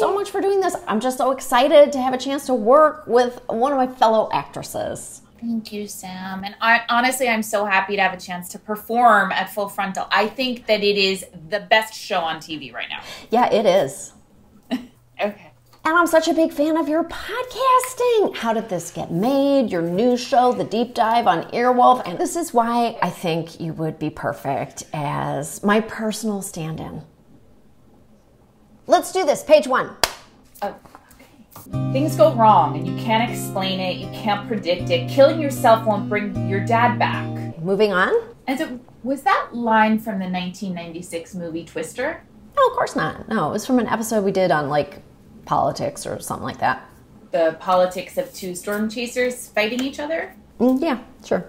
so much for doing this. I'm just so excited to have a chance to work with one of my fellow actresses. Thank you, Sam. And I, honestly, I'm so happy to have a chance to perform at Full Frontal. I think that it is the best show on TV right now. Yeah, it is. Okay. And I'm such a big fan of your podcasting. How did this get made? Your new show, The Deep Dive on Earwolf. And this is why I think you would be perfect as my personal stand in. Let's do this. Page one. Oh, Things go wrong and you can't explain it, you can't predict it. Killing yourself won't bring your dad back. Moving on. And so, was that line from the 1996 movie Twister? No, of course not. No, it was from an episode we did on like politics or something like that. The politics of two storm chasers fighting each other? Mm, yeah, sure.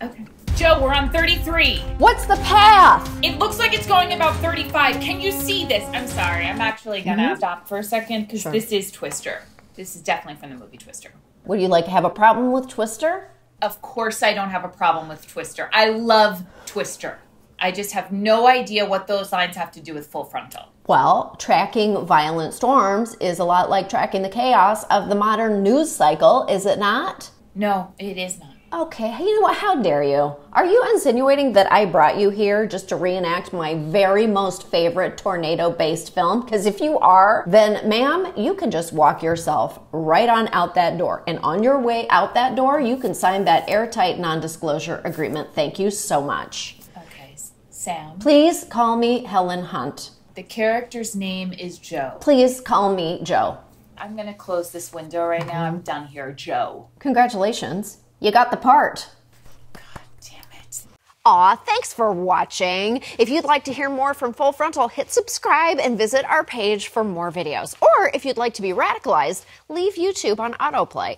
Okay. Jo, we're on 33. What's the path? It looks like it's going about 35. Can you see this? I'm sorry. I'm actually going to mm-hmm. stop for a second because Sure. this is Twister. This is definitely from the movie Twister. Would you like to have a problem with Twister? Of course, I don't have a problem with Twister. I love Twister. I just have no idea what those lines have to do with full frontal. Well, tracking violent storms is a lot like tracking the chaos of the modern news cycle, is it not? No, it is not. Okay, you know what? How dare you? Are you insinuating that I brought you here just to reenact my very most favorite tornado based film? Because if you are, then ma'am, you can just walk yourself right on out that door. And on your way out that door, you can sign that airtight non disclosure agreement. Thank you so much. Okay, Sam. Please call me Helen Hunt. The character's name is Jo. Please call me Jo. I'm going to close this window right now. I'm done here, Jo. Congratulations. You got the part. God damn it. Aw, thanks for watching. If you'd like to hear more from Full Frontal, hit subscribe and visit our page for more videos. Or if you'd like to be radicalized, leave YouTube on autoplay.